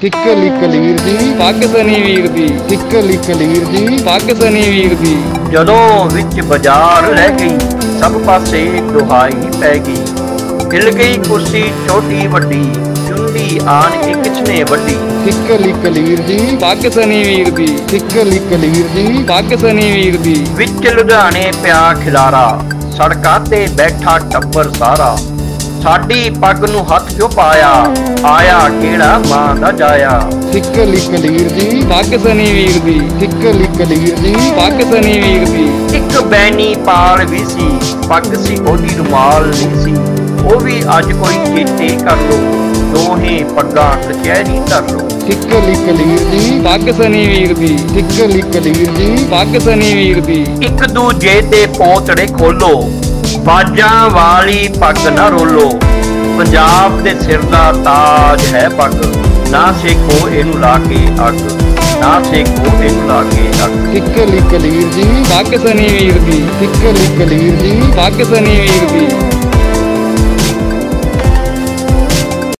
ਕਿੱਕਲੀ ਕਲੀਰ ਦੀ। ਪੱਗ ਸਨੀ ਵੀਰ ਦੀ। ਕਿੱਕਲੀ ਕਲੀਰ ਦੀ। ਪੱਗ ਸਨੀ ਵੀਰ ਦੀ। ਜਦੋਂ ਵਿੱਚ ਬਾਜ਼ਾਰ ਰਹਿ ਗਈ ਸਭ ਪਾਸੇ ਦੁਹਾਈ ਪੈ ਗਈ। ਹਿਲ ਗਈ ਕੁਰਸੀ ਛੋਟੀ ਵੱਡੀ ਚੁੰਡੀ ਆਣ ਕੇ ਕਿਛਨੇ ਵੱਡੀ। ਕਿੱਕਲੀ ਕਲੀਰ ਦੀ। ਪੱਗ ਸਨੀ ਵੀਰ ਦੀ। ਕਿੱਕਲੀ ਕਲੀਰ ਦੀ। ਪੱਗ ਸਨੀ ਵੀਰ ਦੀ। ਵਿੱਚ ਲੁਧਿਆਣੇ ਪਿਆ ਖਿਲਾਰਾ ਸੜਕਾਂ ਤੇ ਬੈਠਾ ਟੱਬਰ ਸਾਰਾ। ਸਾਡੀ ਪੱਗ ਨੂੰ ਹੱਥ ਕਿਉਂ ਪਾਇਆ? ਆਇਆ ਕਿਹੜਾ ਮਾਂ ਦਾ ਜਾਇਆ? ਕਿੱਕਲੀ ਕਲੀਰ ਦੀ। ਪੱਗ ਸਨੀ ਵੀਰ ਦੀ। ਕਿੱਕਲੀ ਕਲੀਰ ਦੀ। ਪੱਗ ਸਨੀ ਵੀਰ ਦੀ। ਇੱਕ ਬੈਣੀ ਪਾਲ ਵੀ ਸੀ ਪੱਗ ਸੀ ਉਹਦੀ ਰੁਮਾਲ ਨਹੀਂ ਸੀ। ਉਹ ਵੀ ਅੱਜ ਕੋਈ ਚੇਤੇ ਕਰ ਲੋ ਦੋਹੇ ਪੱਗਾਂ ਕਚਹਿਰੀ ਧਰ ਲੋ ਕਿੱਕਲੀ ਕਲੀਰ ਦੀ। ਪੱਗ ਸਨੀ ਵੀਰ ਦੀ। ਕਿੱਕਲੀ ਕਲੀਰ ਦੀ। ਪੱਗ ਸਨੀ ਵੀਰ ਦੀ। ਇੱਕ ਦੂਜੇ ਦੇ ਪੋਤੜੇ ਖੋਲੋ। ਬਾਜਾਂ ਵਾਲੀ ਪੱਗ ਨਾ ਰੋਲੋ। ਪੰਜਾਬ ਦੇ ਸਿਰ ਦਾ ਤਾਜ ਹੈ ਪੱਗ। ਨਾ ਸੇਕੋ ਇਹਨੂੰ ਲਾ ਕੇ ਅੱਗ। ਨਾ ਸੇਕੋ ਇਹਨੂੰ ਲਾ ਕੇ ਅੱਗ। ਕਲੀਰ ਦੀ ਪੱਗ ਸਨੀ ਵੀਰ ਦੀ। ਕਲੀਰ ਦੀ ਪੱਗ ਸਨੀ ਵੀਰ ਦੀ।